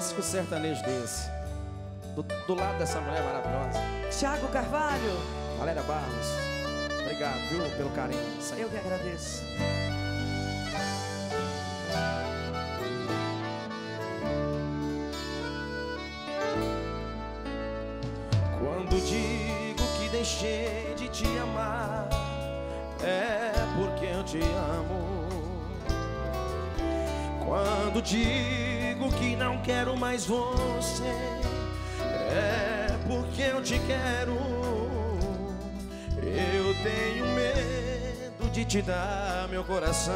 clássico sertanejo desse. Do, do lado dessa mulher maravilhosa. Tiago Carvalho. Valéria Barros. Obrigado, viu, pelo carinho. Eu que agradeço. Quando digo que deixei de te amar, é porque eu te amo. Quando digo que não quero mais você, é porque eu te quero. Eu tenho medo de te dar meu coração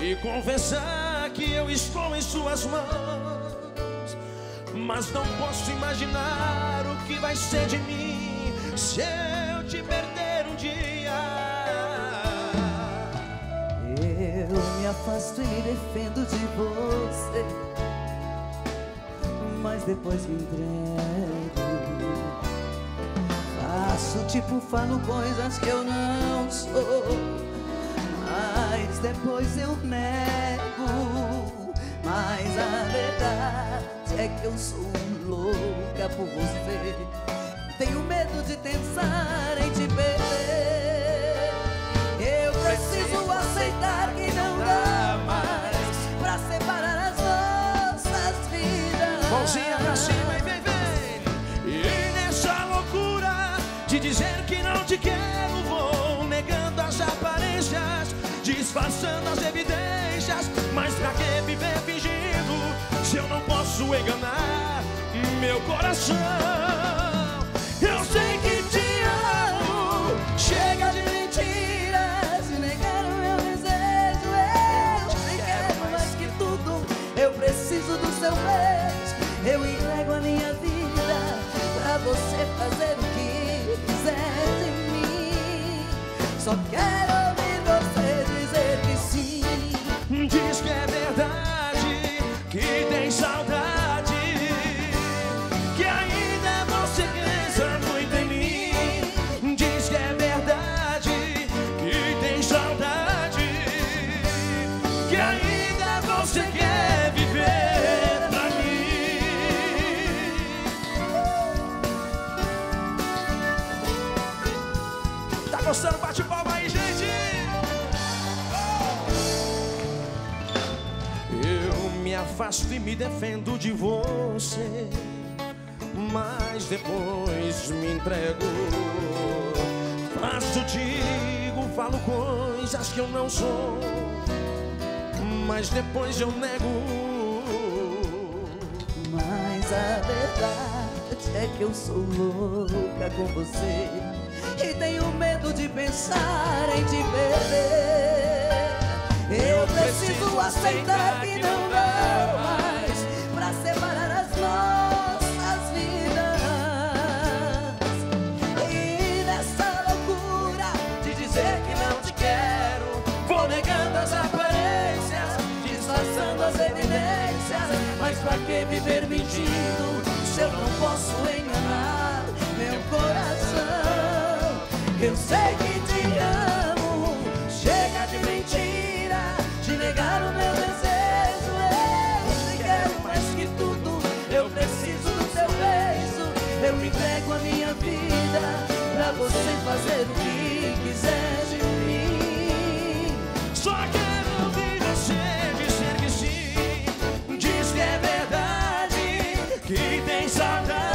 e confessar que eu estou em suas mãos. Mas não posso imaginar o que vai ser de mim se eu te perder um dia. Eu me afasto e me defendo de você, depois me entrego. Faço tipo, falo coisas que eu não sou, mas depois eu nego. Mas a verdade é que eu sou louca por você. Tenho medo de pensar em te perder. Mãozinha pra cima e vem, vem. E nessa loucura de dizer que não te quero, vou negando as aparências, disfarçando as evidências. Mas pra que viver fingindo se eu não posso enganar meu coração? Você fazer o que quiser de mim. Só quero gostando? Bate palma aí, gente! Eu me afasto e me defendo de você, mas depois me entrego. Faço, digo, falo coisas que eu não sou, mas depois eu nego. Mas a verdade é que eu sou louca com você E tenho medo de pensar em te perder. Eu preciso aceitar que não dá mais Pra separar as nossas vidas. E nessa loucura de dizer que não te quero Vou negando as aparências Disfarçando as evidências. Mas pra que viver mentindo Se eu não posso enganar meu coração Eu sei que te amo. Chega de mentira De negar o meu desejo. Eu te quero mais que tudo. Eu preciso do seu beijo. Eu entrego a minha vida Pra você fazer o que quiser de mim. Só quero ouvir você dizer que sim. Diz que é verdade, que tem saudade,